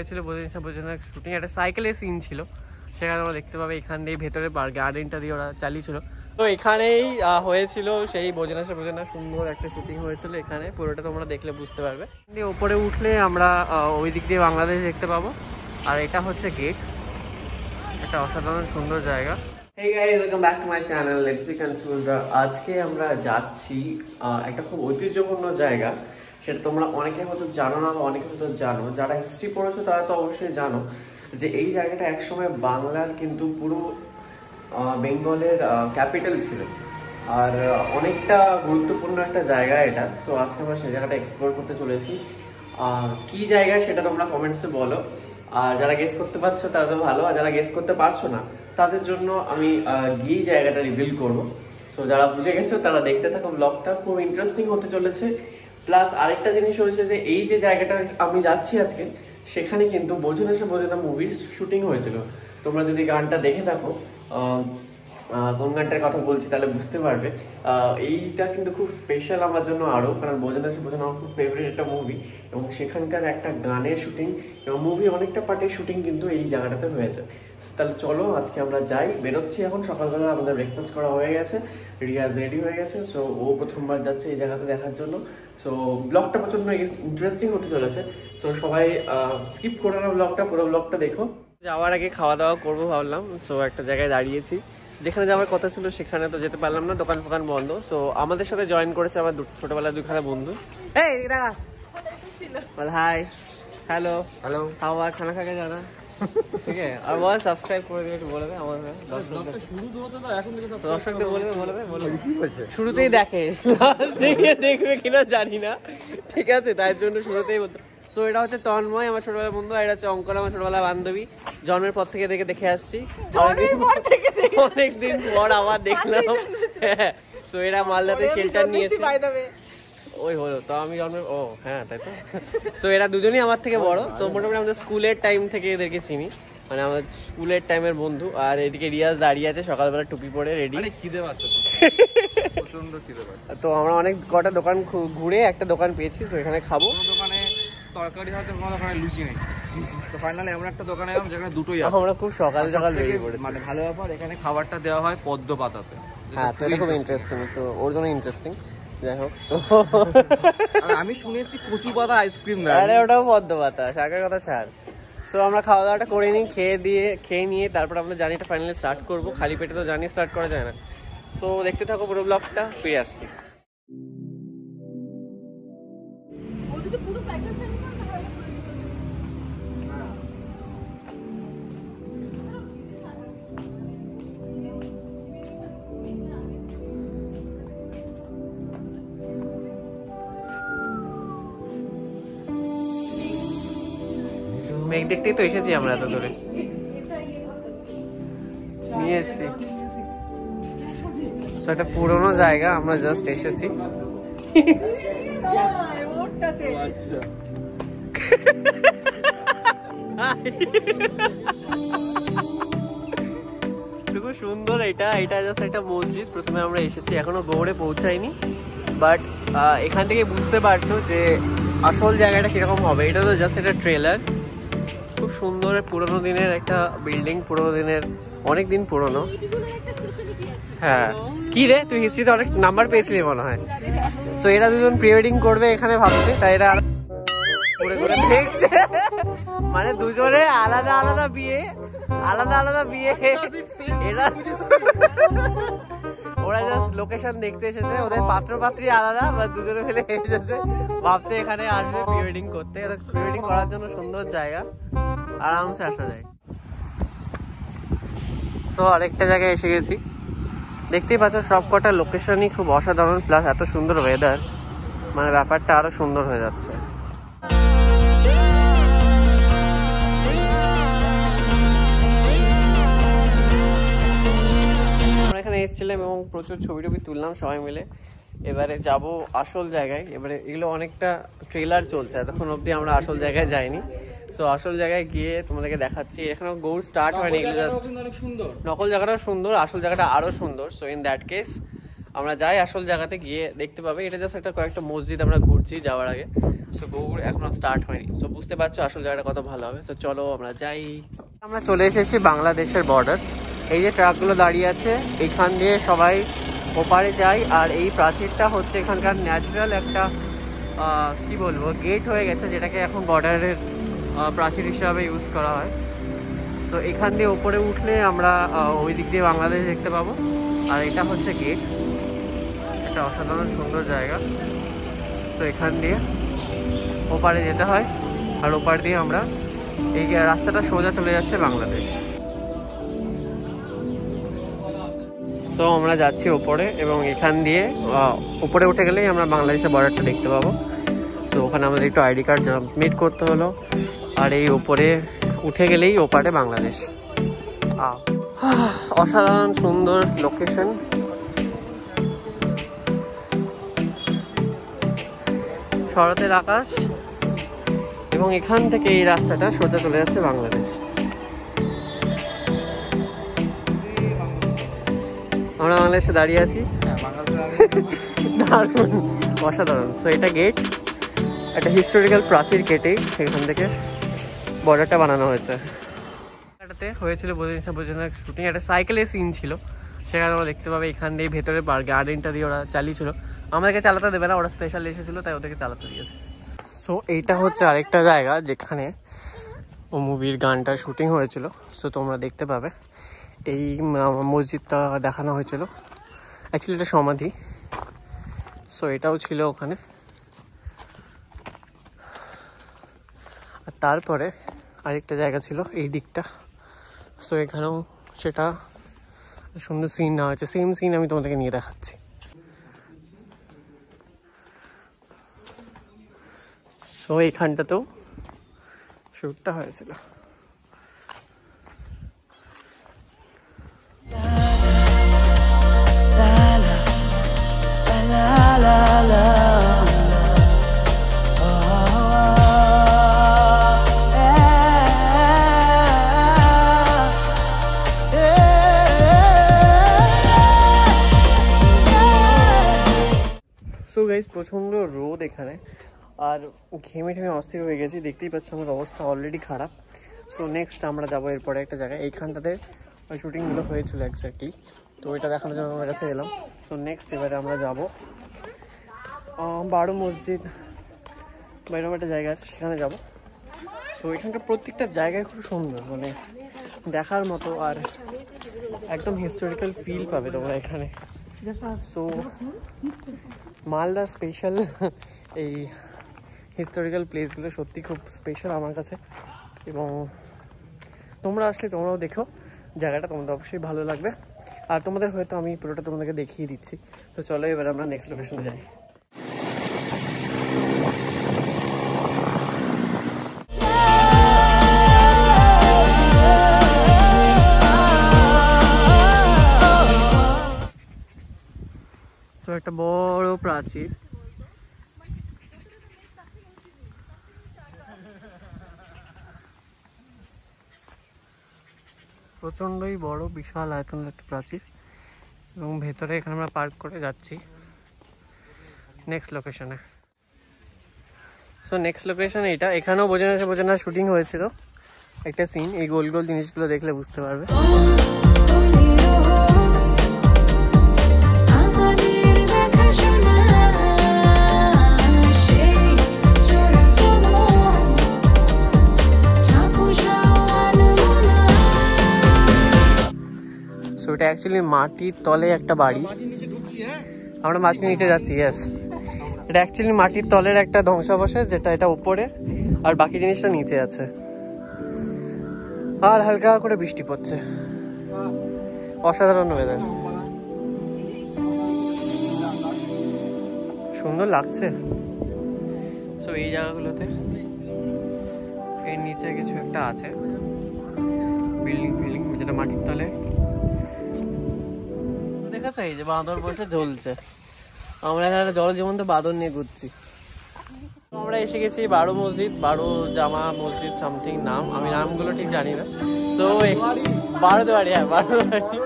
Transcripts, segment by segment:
হয়েছিল বোঝেন বোঝানোর শুটিং একটা সাইকেলের সিন ছিল। সেখানে তোমরা দেখতে পাবে, এখান দিয়ে ভেতরে গার্ডেনটা দিয়ে ওরা চালিয়েছিল। তো এখানেই হয়েছিল সেই বোঝানা সে সুন্দর একটা শুটিং হয়েছিল এখানে। পুরোটা তোমরা দেখলে বুঝতে পারবে। ওপরে উঠলে আমরা ওই দিক দিয়ে বাংলাদেশ দেখতে পাবো। আর এটা হচ্ছে গেট একটা অসাধারণ সুন্দর জায়গা. আজকে আমরা যাচ্ছি একটা খুব ঐতিহ্যপূর্ণ জায়গা। সেটা তোমরা অনেকে হয়তো জানো না বা অনেকে হয়তো জানো। যারা হিস্ট্রি পড়েছো তারা তো অবশ্যই জানো যে এই জায়গাটা একসময় বাংলার কিন্তু পুরো বেঙ্গলের ক্যাপিটাল ছিল। আর অনেকটা গুরুত্বপূর্ণ একটা জায়গা এটা। সো আজকে আমরা সেই জায়গাটা এক্সপ্লোর করতে চলেছি। কি জায়গা সেটা তোমরা কমেন্টসে বলো। আর যারা গেস করতে পারছ তারা তো ভালো। আর যারা গেস করতে পারছ না, তাদের জন্য আমি গিয়ে জায়গাটা রিভিল করব। সো যারা বুঝে গেছো তারা দেখতে থাকো। ব্লগটা খুব ইন্টারেস্টিং হতে চলেছে। প্লাস আরেকটা জিনিস হয়েছে যে এই যে জায়গাটা আমি যাচ্ছি আজকে, সেখানে কিন্তু বোঝে না সে বোঝে না মুভির শুটিং হয়েছিল। তোমরা যদি গানটা দেখে থাকো কোন গানটার কথা বলছি তাহলে বুঝতে পারবে। এইটা কিন্তু খুব স্পেশাল আমার জন্য আরও, কারণ বোঝানো বোঝানো আমার খুব ফেভারিট একটা মুভি এবং সেখানকার একটা গানের শুটিং এবং মুভি অনেকটা পার্টের শুটিং কিন্তু এই জায়গাটাতে হয়েছে। তাহলে চলো, আজকে আমরা যাই, বেরোচ্ছি এখন, সকালবেলা আমাদের ব্রেকফাস্ট করা হয়ে গেছে, রিয়াজ রেডি হয়ে গেছে সো ও প্রথমবার যাচ্ছে এই জায়গাতে দেখার জন্য। সো ব্লগটা প্রচণ্ড ইন্টারেস্টিং হতে চলেছে। সো সবাই স্কিপ করে না ব্লগটা পুরো ব্লগটা দেখো। যাওয়ার আগে খাওয়া দাওয়া করব ভাবলাম সো একটা জায়গায় দাঁড়িয়েছি। যেখানে যাওয়ার কথা ছিল সেখানে তো যেতে পারলাম না দোকান ফোকান বন্ধ। সো আমাদের সাথে জয়েন করেছে আমার দু- ছোটবেলার দুখানা বন্ধু। এই হাই হ্যালো হ্যালো খাওয়া খানা খাকে জানা? ঠিক আছে? আর বল সাবস্ক্রাইব করে দিবে একটু বলে দে আমার হয়ে। দর্শকদের তো বলে দে বলে দে বলে দে। কি বলছে শুরুতেই দেখে দেখবে কিনা জানি না। ঠিক আছে তাই জন্য শুরুতেই বলতো তো এটা হচ্ছে তন্ময় আমার ছোটবেলার বন্ধু আর এটা হচ্ছে অঙ্কন আমার ছোটবেলার বান্ধবী। জন্মের পর থেকে দেখে দেখে আসছি। অনেকদিন পর আবার দেখলাম। তো এরা মালদাতে শেল্টার নিয়েছে। ওই হলো। তো আমি জন্মের ও হ্যাঁ তাই তো। তো এরা দুজনেই আমার থেকে বড়। তো মোটামুটি আমাদের স্কুলের টাইম থেকে এদেরকে চিনি। মানে আমাদের স্কুলের টাইমের বন্ধু। আর এদিকে রিয়াজ দাঁড়িয়ে আছে সকালবেলা টুপি পরে রেডি খিদে পাচ্ছে তো। আমরা অনেক কটা দোকান ঘুরে একটা দোকান পেয়েছি তো এখানে খাব। দোকানে তরকারি হয়তো কোনো দোকানে লুচি নেই। তো ফাইনালি এমন একটা দোকানে এলাম যেখানে দুটোই আছে। আমরা খুব সকাল সকাল বেরিয়ে পড়েছি। মানে ভালো ব্যাপার এখানে খাবারটা দেওয়া হয় পদ্ম পাতাতে। হ্যাঁ তো এটা খুব ইন্টারেস্টিং তো ওর জন্য ইন্টারেস্টিং যাই হোক তো আমি শুনে এসেছি কচু পাতা আইসক্রিম দেয়। আরে ওটাও পদ্ম পাতা শাকের কথা ছাড়। সো আমরা খাওয়া দাওয়াটা করে নিই খেয়ে দিয়ে খেয়ে নিয়ে তারপর আমরা জার্নিটা ফাইনালি স্টার্ট করব। খালি পেটে তো জার্নি স্টার্ট করা যায় না। সো দেখতে থাকো পুরো ব্লগটা ফিরে আসছি। ও যদি পুরো প্যাকেজটা মেঘ দেখতেই তো এসেছি আমরা এত দূরে। নিয়ে তো একটা পুরোনো জায়গা, আমরা জাস্ট এসেছি। সুন্দর এটা এটা জাস্ট একটা মসজিদ, প্রথমে আমরা এসেছি, এখনও গৌড়ে পৌঁছাইনি বাট এখান থেকে বুঝতে পারছ যে আসল জায়গাটা কীরকম হবে। এটা তো জাস্ট একটা ট্রেলার খুব সুন্দর পুরোনো দিনের একটা বিল্ডিং পুরোনো দিনের অনেক দিন পুরোনো। হ্যাঁ। কি রে? তুই হিস্ট্রিতে অনেক নাম্বার পেয়েছিলি মনে হয়। তো এরা দুজন প্রি ওয়েডিং করবে এখানে ভাবছে, তাই এরা দেখছে। মানে দুজনে আলাদা আলাদা বিয়ে, আলাদা আলাদা বিয়ে। এরা ওরা জাস্ট লোকেশন দেখতে এসেছে ওদের পাত্র পাত্রী আলাদা বা দুজনে মিলে এসেছে। ভাবছে এখানে আসবে প্রি ওয়েডিং করতে প্রি ওয়েডিং করার জন্য সুন্দর জায়গা আরামসে আসা যায়। সো আরেকটা জায়গায় এসে গেছি। দেখতেই পাচ্ছ সব কটা লোকেশনই খুব অসাধারণ প্লাস এত সুন্দর ওয়েদার মানে ব্যাপারটা আরও সুন্দর হয়ে যাচ্ছে। এসেছিলাম এবং প্রচুর ছবি টবি তুললাম সবাই মিলে। এবারে যাব আসল জায়গায়। এবারে এগুলো অনেকটা ট্রেলার চলছে। এতক্ষণ অবধি আমরা আসল জায়গায় যাইনি। সো আসল জায়গায় গিয়ে তোমাদেরকে দেখাচ্ছি। এখানে গৌড় স্টার্ট হয়নি এগুলো জাস্ট নকল জায়গাটাও সুন্দর। আসল জায়গাটা আরও সুন্দর। সো ইন দ্যাট কেস আমরা যাই আসল জায়গাতে গিয়ে দেখতে পাবে। এটা জাস্ট একটা কয়েকটা মসজিদ আমরা ঘুরছি যাওয়ার আগে। সো গৌড় এখনও স্টার্ট হয়নি। সো বুঝতে পারছ আসল জায়গাটা কত ভালো হবে। তো চলো আমরা যাই। আমরা চলে এসেছি বাংলাদেশের বর্ডার এই যে ট্রাকগুলো দাঁড়িয়ে আছে, এখান দিয়ে সবাই ওপারে যায়। আর এই প্রাচীরটা হচ্ছে এখানকার ন্যাচারাল একটা কি বলব গেট হয়ে গেছে যেটাকে এখন বর্ডারের প্রাচীর হিসাবে ইউজ করা হয়। সো এখান দিয়ে ওপরে উঠলে আমরা ওই দিক দিয়ে বাংলাদেশ দেখতে পাবো। আর এটা হচ্ছে গেট একটা অসাধারণ সুন্দর জায়গা। তো এখান দিয়ে ওপারে যেতে হয়। আর ওপার দিয়ে আমরা এই রাস্তাটা সোজা চলে যাচ্ছে বাংলাদেশ। সো আমরা যাচ্ছি ওপরে এবং এখান দিয়ে ওপরে উঠে গেলেই আমরা বাংলাদেশের বর্ডারটা দেখতে পাবো। তো ওখানে আমাদের একটু আইডি কার্ড সাবমিট করতে হলো। আর এই ওপরে উঠে গেলেই ওপারে বাংলাদেশ। অসাধারণ সুন্দর লোকেশন শরতের আকাশ এবং এখান থেকে এই রাস্তাটা সোজা চলে যাচ্ছে বাংলাদেশ। আমরা বাংলাদেশে দাঁড়িয়ে আছি। হ্যাঁ দারুণ অসাধারণ। সো এটা গেট একটা হিস্টোরিক্যাল প্রাচীর কেটেই সেখান থেকে বর্ডারটা বানানো হয়েছে। এটাতে হয়েছিল বোঝানোর শুটিং একটা সাইকেলের সিন ছিল। সেখানে আমরা দেখতে পাবে এখান দিয়ে ভেতরে গার্ডেনটা দিয়ে ওরা চালিয়েছিল। আমাদেরকে চালাতে দেবে না ওরা স্পেশাল এসেছিল তাই ওদেরকে চালাতে দিয়েছে। সো এইটা হচ্ছে আরেকটা জায়গা যেখানে ও মুভির গানটার শুটিং হয়েছিল। সো তোমরা দেখতে পাবে। এই মসজিদটা দেখানো হয়েছিল। অ্যাকচুয়ালি এটা সমাধি। সো এটাও ছিল ওখানে। আর তারপরে আরেকটা জায়গা ছিল এই দিকটা। সো এখানেও সেটা সুন্দর সিন না হয়েছে। সেম সিন আমি তোমাদেরকে নিয়ে দেখাচ্ছি। সো এইখানটাতেও শ্যুটটা হয়েছিল। গাইজ প্রচণ্ড রোদ এখানে। আর ঘেমে ঠেমে অস্থির হয়ে গেছি। দেখতেই পাচ্ছ আমার অবস্থা অলরেডি খারাপ। সো নেক্সট আমরা যাব এরপরে একটা জায়গায়। এইখানটাতে ওই শুটিংগুলো হয়েছিল এক্স্যাক্টলি তো ওইটা দেখানোর জন্য আমার কাছে এলাম। সো নেক্সট এবারে আমরা যাব বারো মসজিদ। বা এরকম একটা জায়গা আছে, সেখানে যাব। সো এখানকার প্রত্যেকটা জায়গায় খুব সুন্দর মানে দেখার মতো আর একদম হিস্টোরিক্যাল ফিল পাবে তোমরা এখানে। সো মালদার স্পেশাল এই হিস্টোরিক্যাল প্লেসগুলো সত্যি খুব স্পেশাল আমার কাছে। এবং তোমরা আসলে তোমরাও দেখো জায়গাটা তোমাদের অবশ্যই ভালো লাগবে। আর তোমাদের হয়তো আমি পুরোটা তোমাদেরকে দেখিয়ে দিচ্ছি। তো চলো এবার আমরা নেক্সট লোকেশনে যাই। একটা বড় প্রাচীর। প্রচণ্ডই বড়, বিশাল আয়তনের একটা প্রাচীর। এবং ভেতরে এখানে আমরা পার্ক করে যাচ্ছি। নেক্সট লোকেশনে সো নেক্সট লোকেশন এটা এখানেও বোঝানো বোঝানো শুটিং হয়েছিল। একটা সিন এই গোল গোল জিনিসগুলো দেখলে বুঝতে পারবে। এটা অ্যাকচুয়ালি মাটির তলে একটা বাড়ি। আমরা মাটির নিচে যাচ্ছি ইয়েস এটা অ্যাকচুয়ালি মাটির তলের একটা ধ্বংসাবশেষ যেটা এটা উপরে আর বাকি জিনিসটা নিচে আছে। আর হালকা করে বৃষ্টি পড়ছে। অসাধারণ ওয়েদার সুন্দর লাগছে। সো এই জায়গাগুলোতে এর নিচে কিছু একটা আছে। বিল্ডিং ফিল্ডিং যেটা মাটির তলে। দেখেছ এই যে বাঁদর বসে ঝুলছে। আমরা এখানে তো বাঁদর নিয়ে ঘুরছি। আমরা এসে গেছি বারো মসজিদ, বারো জামা মসজিদ সামথিং নাম। আমি নামগুলো ঠিক জানি না। তো বারো বাড়ি হ্যাঁ বারো বাড়ি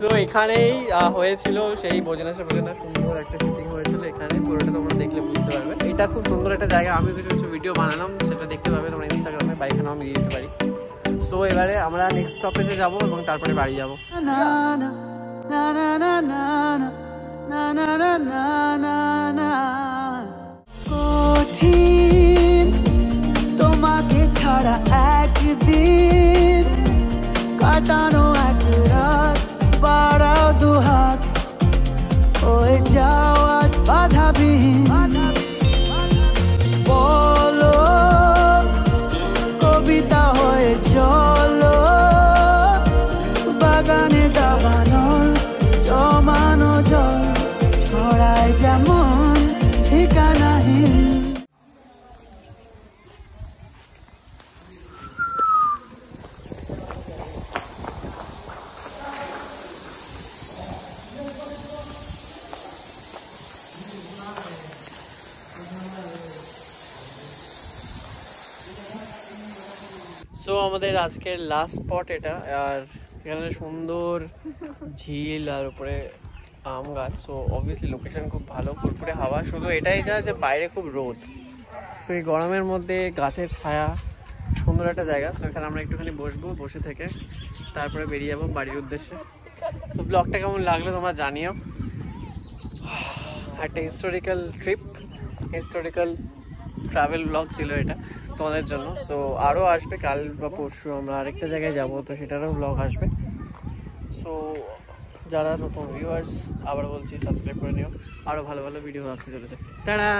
তো এখানেই হয়েছিল সেই বোঝেনা সে সুন্দর একটা শুটিং হয়েছিল এখানে। পুরোটা তোমরা দেখলে বুঝতে পারবে। এটা খুব সুন্দর একটা জায়গা। আমি কিছু কিছু ভিডিও বানালাম, সেটা দেখতে পাবে তোমরা ইনস্টাগ্রামে বা এখানেও আমি দিয়ে দিতে পারি। সো এবারে আমরা নেক্সট স্টপেজে যাব এবং তারপরে বাড়ি যাব না তোমাকে সো আমাদের আজকের লাস্ট স্পট এটা, আর এখানে সুন্দর ঝিল আর উপরে আম গাছ। সো অবভিয়াসলি লোকেশন খুব ভালো ফুরফুরে হাওয়া। শুধু এটাই যা যে বাইরে খুব রোদ। সো এই গরমের মধ্যে গাছের ছায়া, সুন্দর একটা জায়গা। সো এখানে আমরা একটুখানি বসবো, বসে থেকে তারপরে বেরিয়ে যাব বাড়ির উদ্দেশ্যে। তো ব্লগটা কেমন লাগল তোমরা জানিও। একটা historical trip historical travel blog ছিল এটা। তোমাদের জন্য। সো আরও আসবে, কাল বা পরশু আমরা আরেকটা জায়গায় যাব, তো সেটারও ব্লগ আসবে। সো যারা নতুন ভিউয়ার্স আবার বলছি সাবস্ক্রাইব করে নিও। আরও ভালো ভালো ভিডিও আসতে চলেছে। টাটা!